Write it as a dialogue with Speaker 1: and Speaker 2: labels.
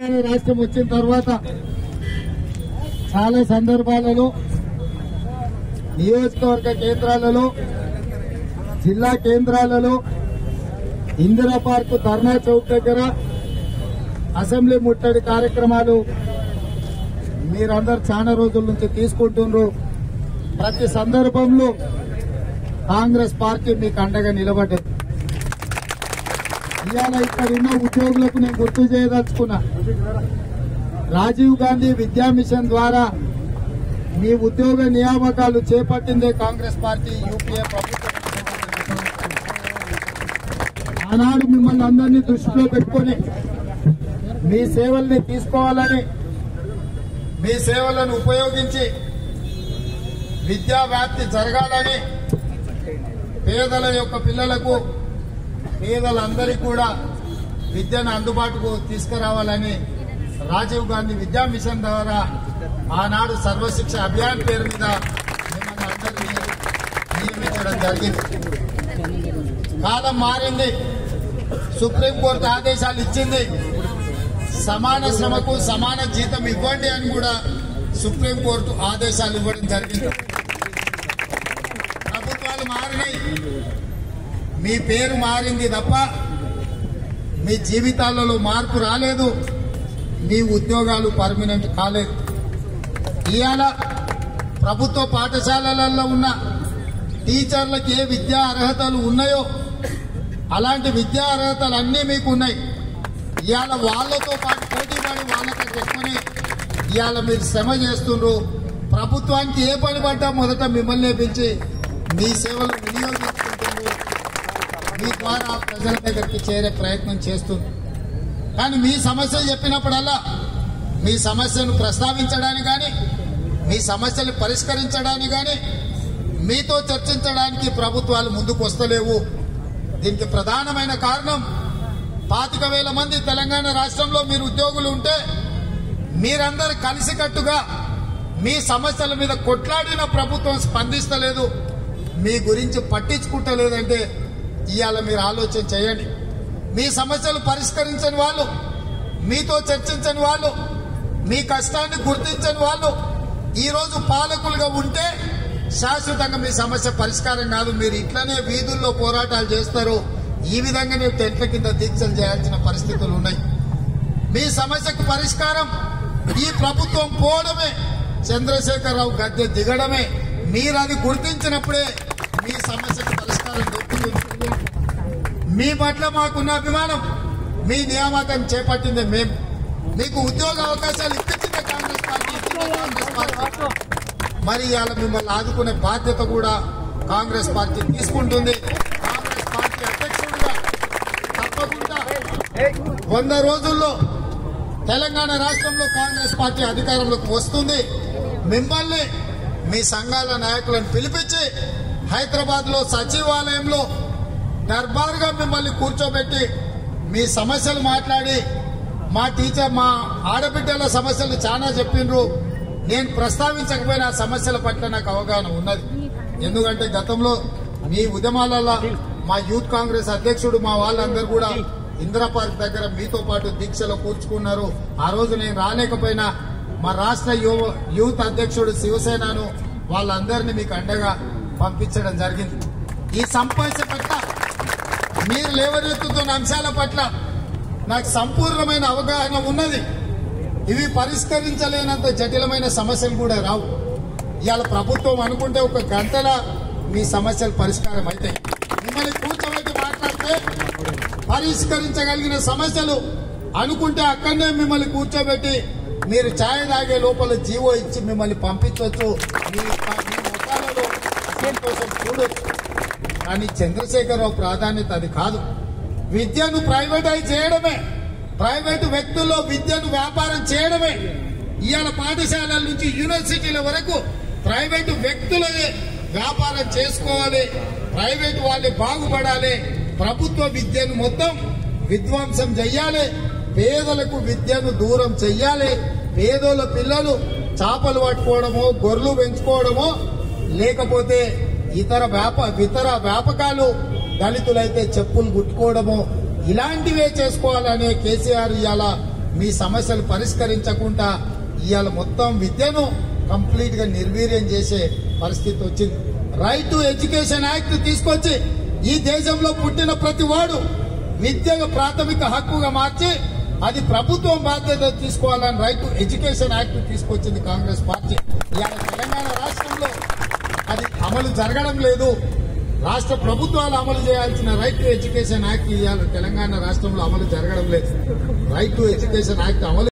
Speaker 1: రాష్ట్రం వచ్చిన తర్వాత చాలా సందర్భాలలో నియోజకవర్గ కేంద్రాలలో జిల్లా కేంద్రాలలో ఇందిరా పార్క్ ధర్నా చౌక్ దగ్గర అసెంబ్లీ ముట్టడి కార్యక్రమాలు మీరందరు చాలా రోజుల నుంచి తీసుకుంటున్నారు ప్రతి సందర్భంలో కాంగ్రెస్ పార్టీ మీకు అండగా నిలబడ్డది. ఇవాళ ఇక్కడ ఉన్న ఉద్యోగులకు నేను గుర్తు చేయదలుచుకున్నా. రాజీవ్ గాంధీ విద్యా మిషన్ ద్వారా మీ ఉద్యోగ నియామకాలు చేపట్టిందే కాంగ్రెస్ పార్టీ యూపీఏ ప్రభుత్వం. ఆనాడు మిమ్మల్ని అందరినీ దృష్టిలో పెట్టుకొని మీ సేవల్ని తీసుకోవాలని మీ సేవలను ఉపయోగించి విద్యా వ్యాప్తి జరగాలని పేదల యొక్క పిల్లలకు పేదలందరికీ కూడా విద్యను అందుబాటుకు తీసుకురావాలని రాజీవ్ గాంధీ విద్యా మిషన్ ద్వారా ఆనాడు సర్వశిక్ష అభియాన్ పేరు మీద మిమ్మల్ని అందరినీ నియమించడం జరిగింది. కాలం మారింది. సుప్రీంకోర్టు ఆదేశాలు ఇచ్చింది. సమాన శ్రమకు సమాన జీతం ఇవ్వండి అని కూడా సుప్రీంకోర్టు ఆదేశాలు ఇవ్వడం జరిగింది. ప్రభుత్వాలు మారినాయి. మీ పేరు మారింది తప్ప మీ జీవితాలలో మార్పు రాలేదు. మీ ఉద్యోగాలు పర్మనెంట్ కాలేదు. ఇవాళ ప్రభుత్వ పాఠశాలలలో ఉన్న టీచర్లకు ఏ విద్యా అర్హతలు ఉన్నాయో అలాంటి విద్యా అర్హతలు అన్నీ మీకు ఉన్నాయి ఇవాళ వాళ్ళతో పాటు పోటీ పడి వాళ్ళకంటే చెప్పుకొని ఇవాళ మీరు శ్రమ చేస్తుండ్రు. ప్రభుత్వానికి ఏ పని పడ్డా మొదట మిమ్మల్ని పిలిచి మీ సేవలు వినియోగం ద్వారా ప్రజల దగ్గరికి చేరే ప్రయత్నం చేస్తుంది. కానీ మీ సమస్య చెప్పినప్పుడల్లా మీ సమస్యను ప్రస్తావించడానికి కానీ మీ సమస్యలు పరిష్కరించడానికి కానీ మీతో చర్చించడానికి ప్రభుత్వాలు ముందుకు వస్తలేవు. దీనికి ప్రధానమైన కారణం పాతిక వేల మంది తెలంగాణ రాష్ట్రంలో మీరు ఉద్యోగులు ఉంటే మీరందరూ కలిసికట్టుగా మీ సమస్యల మీద కొట్లాడిన ప్రభుత్వం స్పందిస్తలేదు. మీ గురించి పట్టించుకుంటలేదంటే ఇవాళ మీరు ఆలోచన చేయండి. మీ సమస్యలు పరిష్కరించని వాళ్ళు మీతో చర్చించని వాళ్ళు మీ కష్టాన్ని గుర్తించని వాళ్ళు ఈరోజు పాలకులుగా ఉంటే శాశ్వతంగా మీ సమస్య పరిష్కారం కాదు. మీరు ఇట్లనే వీధుల్లో పోరాటాలు చేస్తారు. ఈ విధంగానే టెంట్ల కింద దీక్షలు చేయాల్సిన పరిస్థితులు ఉన్నాయి. మీ సమస్యకు పరిష్కారం ఈ ప్రభుత్వం పోవడమే. చంద్రశేఖరరావు గద్దె దిగడమే. మీరు అది గుర్తించినప్పుడే మీ సమస్యకు పరిష్కారం మీ పట్ల మాకున్న అభిమానం మీ నియామకం చేపట్టింది మేము మీకు ఉద్యోగ అవకాశాలు ఇప్పించింది కాంగ్రెస్ పార్టీ కాంగ్రెస్ పార్టీ. మరి ఇవాళ మిమ్మల్ని ఆదుకునే బాధ్యత కూడా కాంగ్రెస్ పార్టీ తీసుకుంటుంది. కాంగ్రెస్ పార్టీ అధ్యక్షుడుగా తప్పకుండా వంద రోజుల్లో తెలంగాణ రాష్ట్రంలో కాంగ్రెస్ పార్టీ అధికారంలోకి వస్తుంది. మిమ్మల్ని మీ సంఘాల నాయకులను పిలిపించి హైదరాబాద్లో సచివాలయంలో దర్బార్గా మిమ్మల్ని కూర్చోబెట్టి మీ సమస్యలు మాట్లాడి మా టీచర్ మా ఆడబిడ్డల సమస్యలు చాలా చెప్పిండ్రు. నేను ప్రస్తావించకపోయినా ఆ సమస్యల పట్ల నాకు అవగాహన ఉన్నది. ఎందుకంటే గతంలో మీ ఉద్యమాలలో మా యూత్ కాంగ్రెస్ అధ్యక్షుడు మా వాళ్ళందరూ కూడా ఇందిరా పార్క్ దగ్గర మీతో పాటు దీక్షలో కూర్చుకున్నారు. ఆ రోజు నేను రాలేకపోయినా మా రాష్ట్ర యువ యూత్ అధ్యక్షుడు శివసేనను వాళ్ళందరినీ మీకు అండగా పంపించడం జరిగింది. ఈ సమస్య పట్ల మీరు లేవనెత్తుతున్న అంశాల పట్ల నాకు సంపూర్ణమైన అవగాహన ఉన్నది. ఇవి పరిష్కరించలేనంత జటిలమైన సమస్యలు కూడా రావు. ఇవాళ ప్రభుత్వం అనుకుంటే ఒక గంటల మీ సమస్యలు పరిష్కారం అవుతాయి మిమ్మల్ని కూర్చోబెట్టి మాట్లాడితే పరిష్కరించగలిగిన సమస్యలు అనుకుంటే అక్కడనే మిమ్మల్ని కూర్చోబెట్టి మీరు ఛాయ తాగే లోపల జీవో ఇచ్చి మిమ్మల్ని పంపించవచ్చు మీ ముఖాలలో చూడొచ్చు. కానీ చంద్రశేఖరరావు ప్రాధాన్యత అది కాదు. విద్యను ప్రైవేటైజ్ చేయడమే. ప్రైవేటు వ్యక్తుల్లో విద్యను వ్యాపారం చేయడమే. ఇవాళ పాఠశాలల నుంచి యూనివర్సిటీల వరకు ప్రైవేటు వ్యక్తులే వ్యాపారం చేసుకోవాలి. ప్రైవేటు వాళ్ళే బాగుపడాలి. ప్రభుత్వ విద్యను మొత్తం విధ్వంసం చెయ్యాలి. పేదలకు విద్యను దూరం చెయ్యాలి. పేదోళ్ళ పిల్లలు చేపలు పట్టుకోవడమో గొర్రెలు పెంచుకోవడమో లేకపోతే ఇతర వ్యాప ఇతర వ్యాపకాలు దళితులైతే చెప్పులు గుట్టుకోవడము ఇలాంటివే చేసుకోవాలనే కేసీఆర్ ఇవాళ మీ సమస్యలు పరిష్కరించకుండా ఇవాళ మొత్తం విద్యను కంప్లీట్గా నిర్వీర్యం చేసే పరిస్థితి వచ్చింది. రైట్ టు ఎడ్యుకేషన్ యాక్ట్ తీసుకొచ్చి ఈ దేశంలో పుట్టిన ప్రతి వాడు విద్యను ప్రాథమిక హక్కుగా మార్చి అది ప్రభుత్వం బాధ్యత తీసుకోవాలని రైట్ టు ఎడ్యుకేషన్ యాక్ట్ తీసుకొచ్చింది కాంగ్రెస్ పార్టీ. ఇవాళ తెలంగాణ అమలు జరగడం లేదు. రాష్ట్ర ప్రభుత్వాలు అమలు చేయాల్సిన రైట్ టు ఎడ్యుకేషన్ యాక్ట్ ఇవాళ తెలంగాణ రాష్ట్రంలో అమలు జరగడం లేదు. రైట్ టు ఎడ్యుకేషన్ యాక్ట్ అమలు